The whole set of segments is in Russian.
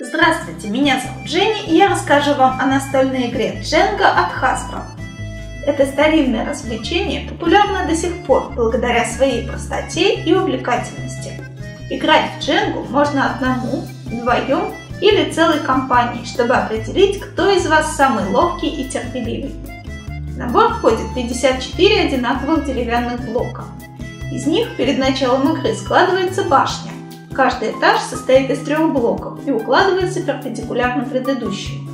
Здравствуйте, меня зовут Женя, и я расскажу вам о настольной игре Дженга от Hasbro. Это старинное развлечение популярно до сих пор благодаря своей простоте и увлекательности. Играть в Дженгу можно одному, вдвоем или целой компанией, чтобы определить, кто из вас самый ловкий и терпеливый. В набор входит 54 одинаковых деревянных блока. Из них перед началом игры складывается башня. Каждый этаж состоит из трех блоков и укладывается перпендикулярно предыдущему.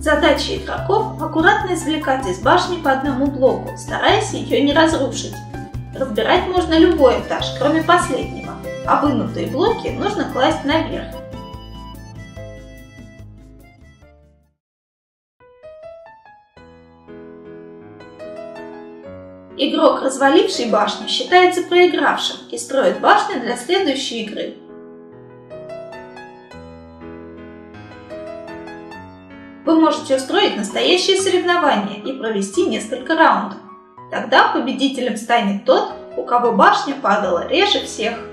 Задача игроков – аккуратно извлекать из башни по одному блоку, стараясь ее не разрушить. Разбирать можно любой этаж, кроме последнего, а вынутые блоки нужно класть наверх. Игрок, разваливший башню, считается проигравшим и строит башню для следующей игры. Вы можете устроить настоящее соревнование и провести несколько раундов. Тогда победителем станет тот, у кого башня падала реже всех.